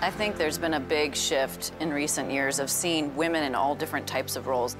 I think there's been a big shift in recent years of seeing women in all different types of roles.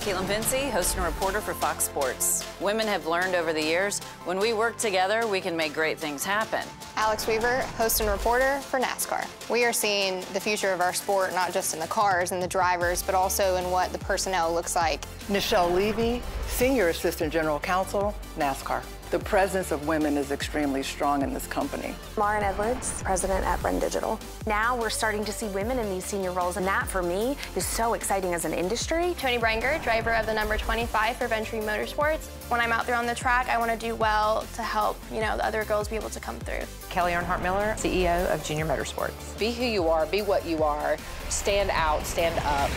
Kaitlyn Vincie, host and reporter for Fox Sports. Women have learned over the years, when we work together, we can make great things happen. Alex Weaver, host and reporter for NASCAR. We are seeing the future of our sport, not just in the cars and the drivers, but also in what the personnel looks like. Nichelle Levy, Senior Assistant General Counsel, NASCAR. The presence of women is extremely strong in this company. Lauren Edwards, president at Bren Digital. Now we're starting to see women in these senior roles, and that for me is so exciting as an industry. Toni Breidinger, driver of the number 25 for Venturini Motorsports. When I'm out there on the track, I want to do well to help, you know, the other girls be able to come through. Kelly Earnhardt Miller, CEO of Junior Motorsports. Be who you are, be what you are, stand out, stand up.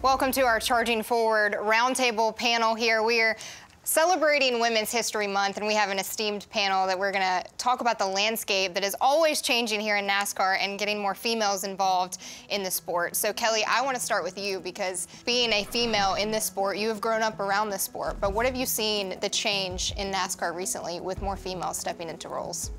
Welcome to our Charging Forward Roundtable panel here. We are celebrating Women's History Month, and we have an esteemed panel that we're going to talk about the landscape that is always changing here in NASCAR and getting more females involved in the sport. So, Kelly, I want to start with you because being a female in this sport, you have grown up around this sport. But what have you seen the change in NASCAR recently with more females stepping into roles?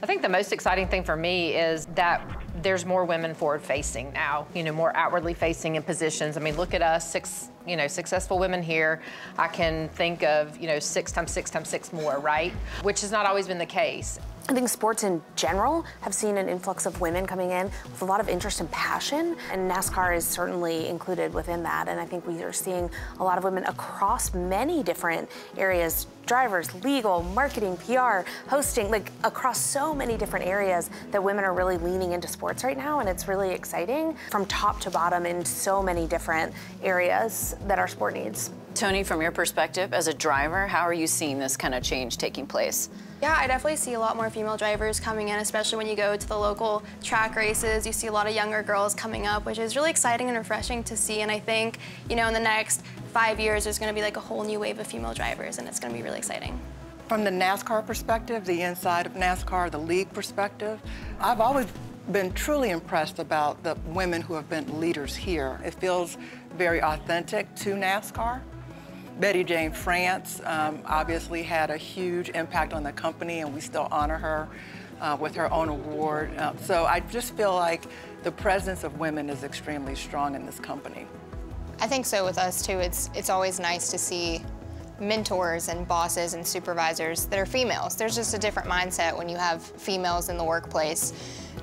I think the most exciting thing for me is that there's more women forward facing now, you know, more outwardly facing in positions. I mean, look at us, six, you know, successful women here. I can think of, you know, six times six times six more, right? Which has not always been the case. I think sports in general have seen an influx of women coming in with a lot of interest and passion, and NASCAR is certainly included within that. And I think we are seeing a lot of women across many different areas drivers, legal, marketing, PR, hosting, like across so many different areas that women are really leaning into sports right now, and it's really exciting from top to bottom in so many different areas that our sport needs. Toni, from your perspective as a driver, how are you seeing this kind of change taking place? Yeah, I definitely see a lot more female drivers coming in, especially when you go to the local track races. You see a lot of younger girls coming up, which is really exciting and refreshing to see. And I think, you know, in the next five years, there's going to be like a whole new wave of female drivers, and it's going to be really exciting. From the NASCAR perspective, the inside of NASCAR, the league perspective, I've always been truly impressed about the women who have been leaders here. It feels very authentic to NASCAR. Betty Jane France um, obviously had a huge impact on the company, and we still honor her uh, with her own award. Uh, so I just feel like the presence of women is extremely strong in this company. I think so with us too. It's it's always nice to see mentors and bosses and supervisors that are females. There's just a different mindset when you have females in the workplace.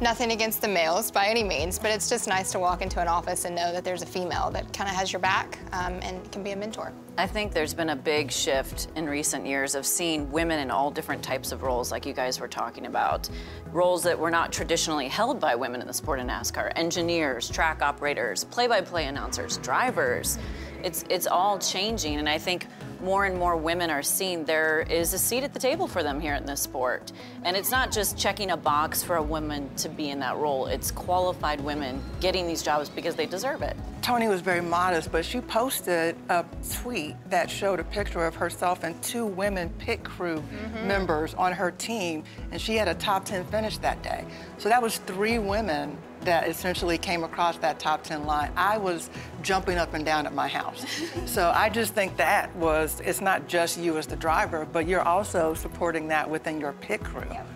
Nothing against the males by any means, but it's just nice to walk into an office and know that there's a female that kind of has your back um, and can be a mentor. I think there's been a big shift in recent years of seeing women in all different types of roles, like you guys were talking about. Roles that were not traditionally held by women in the sport of NASCAR engineers, track operators, play by play announcers, drivers. It's, it's all changing, and I think more and more women are seeing there is a seat at the table for them here in this sport. And it's not just checking a box for a woman to be in that role, it's qualified women getting these jobs because they deserve it. Toni was very modest, but she posted a tweet that showed a picture of herself and two women pit crew mm -hmm. members on her team, and she had a top 10 finish that day. So that was three women that essentially came across that top 10 line, I was jumping up and down at my house. so I just think that was, it's not just you as the driver, but you're also supporting that within your pit crew. Yep.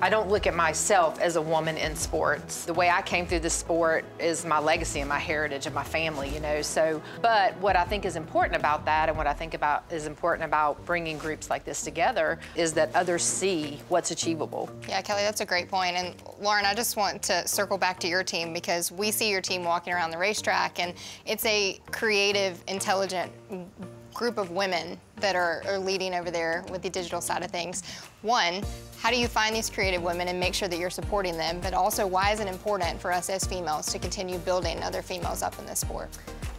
I don't look at myself as a woman in sports. The way I came through the sport is my legacy and my heritage and my family, you know. So, but what I think is important about that and what I think about is important about bringing groups like this together is that others see what's achievable. Yeah, Kelly, that's a great point. And Lauren, I just want to circle back to your team because we see your team walking around the racetrack and it's a creative, intelligent group of women that are, are, leading over there with the digital side of things. One, how do you find these creative women and make sure that you're supporting them? But also, why is it important for us as females to continue building other females up in this sport?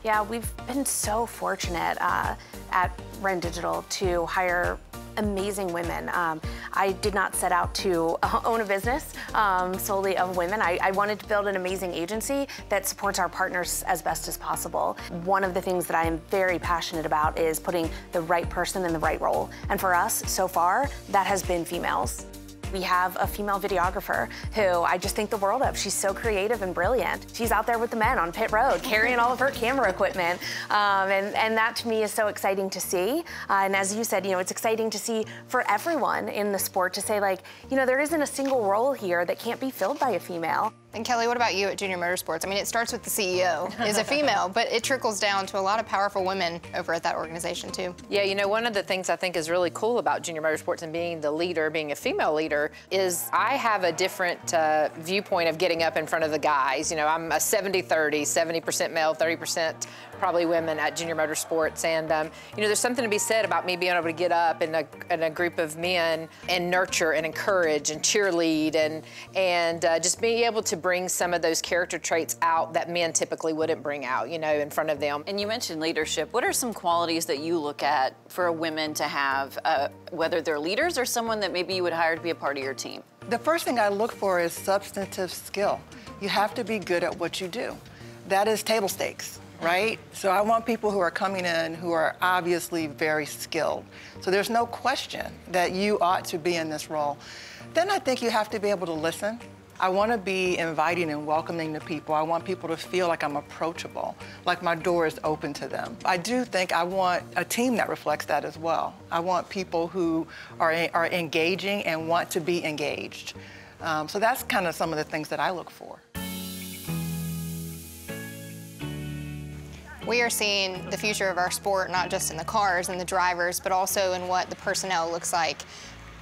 Yeah, we've been so fortunate uh, at Ren Digital to hire amazing women. Um, I did not set out to own a business um, solely of women. I, I, wanted to build an amazing agency that supports our partners as best as possible. One of the things that I am very passionate about is putting the right person in the right role. And for us, so far, that has been females. We have a female videographer who I just think the world of. She's so creative and brilliant. She's out there with the men on pit road, carrying all of her camera equipment. Um, and, and that to me is so exciting to see. Uh, and as you said, you know, it's exciting to see for everyone in the sport to say like, you know, there isn't a single role here that can't be filled by a female. And Kelly, what about you at Junior Motorsports? I mean, it starts with the CEO is a female, but it trickles down to a lot of powerful women over at that organization too. Yeah, you know, one of the things I think is really cool about Junior Motorsports and being the leader, being a female leader, is I have a different uh, viewpoint of getting up in front of the guys. You know, I'm a 70-30, 70% male, 30% probably women at Junior Motorsports. And, um, you know, there's something to be said about me being able to get up in a, in a group of men and nurture and encourage and cheerlead and, and uh, just being able to bring some of those character traits out that men typically wouldn't bring out, you know, in front of them. And you mentioned leadership. What are some qualities that you look at for a women to have, uh, whether they're leaders or someone that maybe you would hire to be a part of your team? The first thing I look for is substantive skill. You have to be good at what you do. That is table stakes right? So I want people who are coming in who are obviously very skilled. So there's no question that you ought to be in this role. Then I think you have to be able to listen. I want to be inviting and welcoming to people. I want people to feel like I'm approachable, like my door is open to them. I do think I want a team that reflects that as well. I want people who are, are engaging and want to be engaged. Um, so that's kind of some of the things that I look for. We are seeing the future of our sport, not just in the cars and the drivers, but also in what the personnel looks like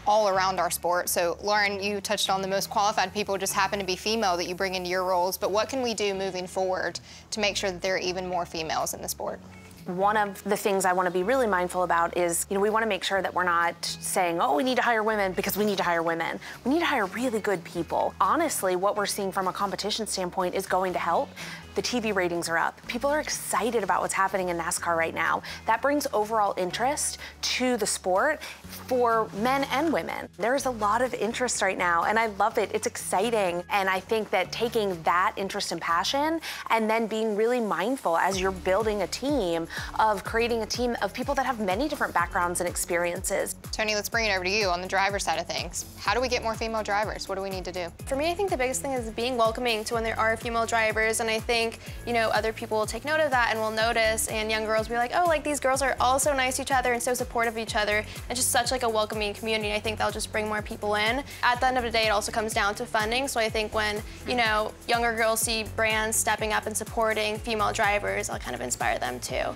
all around our sport. So Lauren, you touched on the most qualified people just happen to be female that you bring into your roles, but what can we do moving forward to make sure that there are even more females in the sport? One of the things I want to be really mindful about is, you know, we want to make sure that we're not saying, oh, we need to hire women because we need to hire women. We need to hire really good people. Honestly, what we're seeing from a competition standpoint is going to help the TV ratings are up. People are excited about what's happening in NASCAR right now. That brings overall interest to the sport for men and women. There's a lot of interest right now, and I love it. It's exciting. And I think that taking that interest and passion and then being really mindful as you're building a team of creating a team of people that have many different backgrounds and experiences. Toni, let's bring it over to you on the driver side of things. How do we get more female drivers? What do we need to do? For me, I think the biggest thing is being welcoming to when there are female drivers, and I think think, you know, other people will take note of that and will notice and young girls will be like, oh, like these girls are all so nice to each other and so supportive of each other. And just such like a welcoming community. I think that'll just bring more people in. At the end of the day, it also comes down to funding. So I think when, you know, younger girls see brands stepping up and supporting female drivers, I'll kind of inspire them too.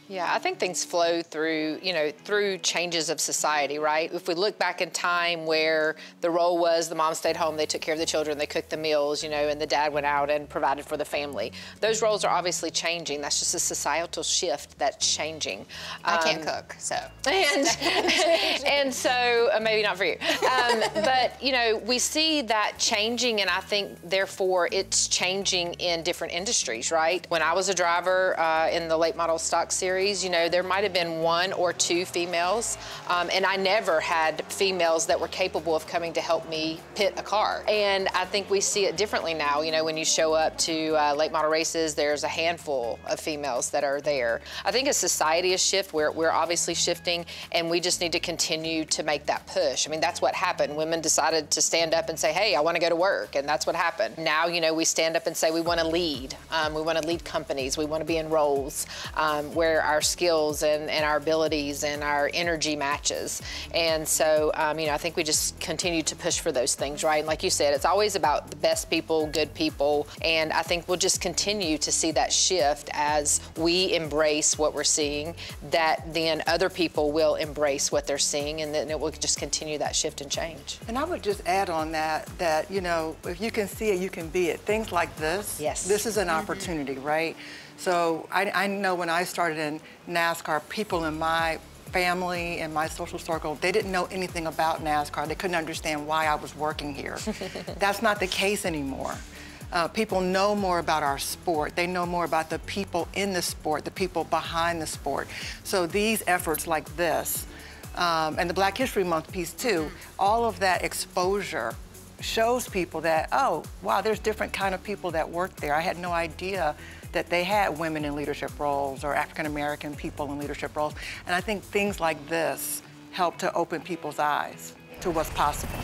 Yeah, I think things flow through, you know, through changes of society, right? If we look back in time where the role was the mom stayed home, they took care of the children, they cooked the meals, you know, and the dad went out and provided for the family. Those roles are obviously changing. That's just a societal shift that's changing. I um, can't cook, so. And, and so, uh, maybe not for you. Um, but, you know, we see that changing, and I think, therefore, it's changing in different industries, right? When I was a driver uh, in the late model stock series, series, you know, there might have been one or two females, um, and I never had females that were capable of coming to help me pit a car. And I think we see it differently now. You know, when you show up to uh, late model races, there's a handful of females that are there. I think as society has shifted, we're, we're obviously shifting, and we just need to continue to make that push. I mean, that's what happened. Women decided to stand up and say, hey, I want to go to work, and that's what happened. Now, you know, we stand up and say we want to lead. Um, we want to lead companies. We want to be in roles um, where our skills and, and our abilities and our energy matches. And so, um, you know, I think we just continue to push for those things, right? And like you said, it's always about the best people, good people. And I think we'll just continue to see that shift as we embrace what we're seeing, that then other people will embrace what they're seeing, and then it will just continue that shift and change. And I would just add on that, that, you know, if you can see it, you can be it. Things like this, yes. this is an mm-hmm. opportunity, right? So I, I know when I started in NASCAR, people in my family and my social circle, they didn't know anything about NASCAR. They couldn't understand why I was working here. That's not the case anymore. Uh, people know more about our sport. They know more about the people in the sport, the people behind the sport. So these efforts like this, um, and the Black History Month piece too, all of that exposure shows people that, oh, wow, there's different kind of people that work there. I had no idea that they had women in leadership roles or African American people in leadership roles. And I think things like this help to open people's eyes to what's possible.